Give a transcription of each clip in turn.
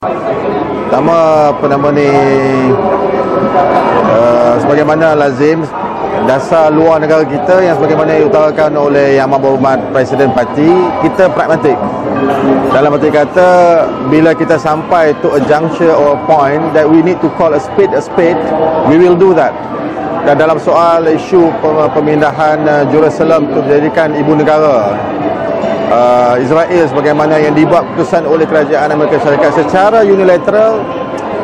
Pertama apa nama ni? Uh, sebagaimana lazim dasar luar negara kita yang sebagaimana diutarakan oleh Yang Amat Berhormat Presiden Parti kita pragmatik. Dalam arti kata bila kita sampai to a juncture or a point that we need to call a spade a spade we will do that. Dan dalam soal isu pemindahan uh, Jerusalem untuk dijadikan ibu negara uh, Israel sebagaimana yang dibuat keputusan oleh kerajaan Amerika Syarikat. Secara unilateral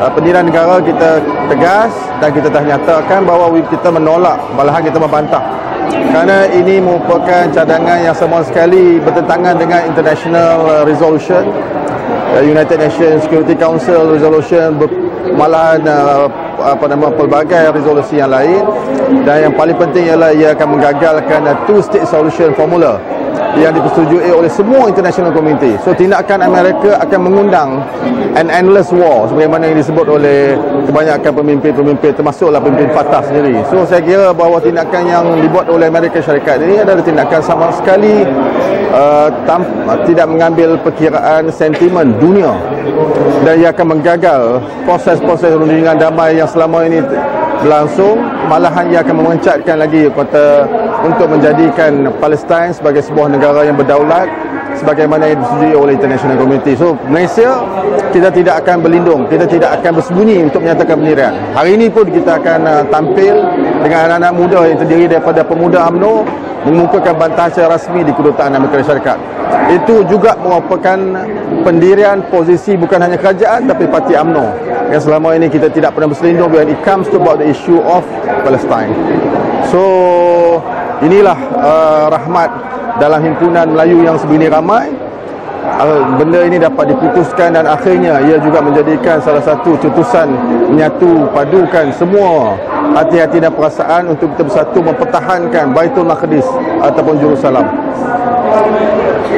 uh, pendirian negara kita tegas dan kita dah nyatakan bahawa kita menolak malahan kita membantah. Kerana ini merupakan cadangan yang semua sekali bertentangan dengan international uh, resolution. Uh, United Nations Security Council resolution malahan uh, apa nama pelbagai resolusi yang lain. Dan yang paling penting ialah ia akan menggagalkan two state solution formula yang dipersetujui oleh semua international community. So tindakan Amerika akan mengundang an endless war sebagaimana yang disebut oleh kebanyakan pemimpin-pemimpin termasuklah pemimpin Fatah sendiri. So saya kira bahawa tindakan yang dibuat oleh Amerika Syarikat ini adalah tindakan sama sekali uh, tam, tidak mengambil perkiraan sentimen dunia dan ia akan menggagal proses-proses rundingan damai yang selama ini berlangsung malahan ia akan memencatkan lagi kota untuk menjadikan Palestin sebagai sebuah negara yang berdaulat sebagaimana yang disetujui oleh international community. So Malaysia kita tidak akan berlindung, kita tidak akan bersembunyi untuk menyatakan pendirian. Hari ini pun kita akan uh, tampil dengan anak-anak muda yang terdiri daripada pemuda UMNO mengumpulkan bantahan rasmi di kedutaan Amerika Syarikat. Itu juga merupakan pendirian posisi bukan hanya kerajaan tapi parti UMNO yang selama ini kita tidak pernah berselindung when it comes to about the issue of Palestine. So inilah uh, rahmat dalam himpunan Melayu yang sebini ramai uh, benda ini dapat diputuskan dan akhirnya ia juga menjadikan salah satu cetusan menyatu padukan semua hati-hati dan perasaan untuk kita bersatu mempertahankan Baitul Maqdis ataupun Jerusalem